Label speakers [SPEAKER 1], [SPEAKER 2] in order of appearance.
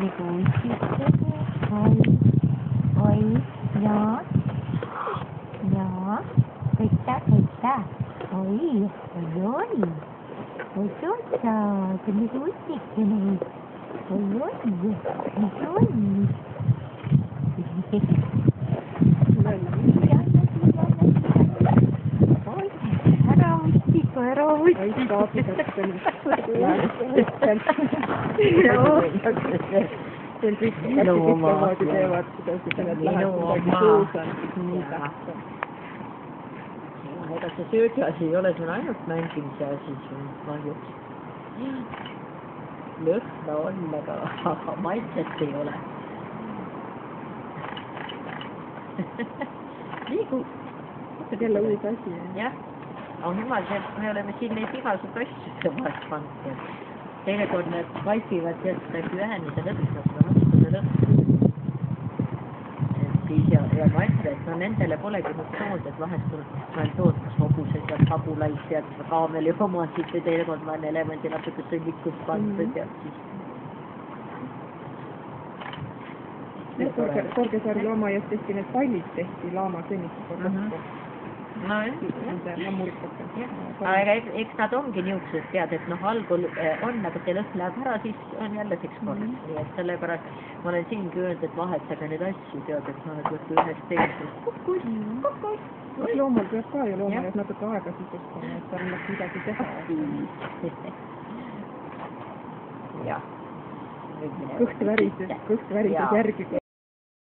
[SPEAKER 1] để bố chị chết ôi ôi nhỏ nhỏ thịt ta thịt ta ôi ôi ôi ôi chút chờ thì đi túi thịt cái này. Ôi ôi ôi ôi Oi, stop, stop, stop, stop, stop, stop, stop, stop, stop, stop,
[SPEAKER 2] see on kõik
[SPEAKER 1] Minu
[SPEAKER 2] hästi
[SPEAKER 1] oma.
[SPEAKER 2] samamoodi teevad, kuidas sa need
[SPEAKER 1] Minu
[SPEAKER 2] lähed kuidagi
[SPEAKER 1] oma.
[SPEAKER 2] suus on, siis nii tähtsam.
[SPEAKER 3] ega see söögiasi ei ole sul ainult mängimise asi sul kahjuks. lõhna on, aga, aga maitset ei ole. liigu.
[SPEAKER 2] see on jälle uus asi.
[SPEAKER 3] jah, on jumal see, et me oleme siin neid igasugu asju vahest pannud ja teinekord need vaipivad sealt läbi üheni, see lõhnab, no musta see lõhnab. et siis ja, ja ma ütlen, et no nendele polegi nüüd sood, et vahest tuleb, ma olen tootmas hobused ja pagulaid ja kaameli omasid ja teinekord ma olen elemendi natuke sõnnikust pandud ja siis.
[SPEAKER 2] Korge, Korgesaare loomaaias tehti need pallid tehti laama sõnnikutega
[SPEAKER 3] Mhm.
[SPEAKER 2] kokku. Nende lammurikate.
[SPEAKER 3] Aga eks, nad ongi niisugused, tead, et noh, algul eh, on, aga see lõhn läheb ära, siis on jälleseks korras mm. -hmm. nii et sellepärast ma olen siingi öelnud, et vahetage neid asju, tead, et noh, et võtke ühest teisest, kukus, kukus.
[SPEAKER 2] loomal peab ka ju loomaaias natuke aega sisustama, et annaks midagi teha.
[SPEAKER 3] jah.
[SPEAKER 2] kõht värises, kõht värises järgi.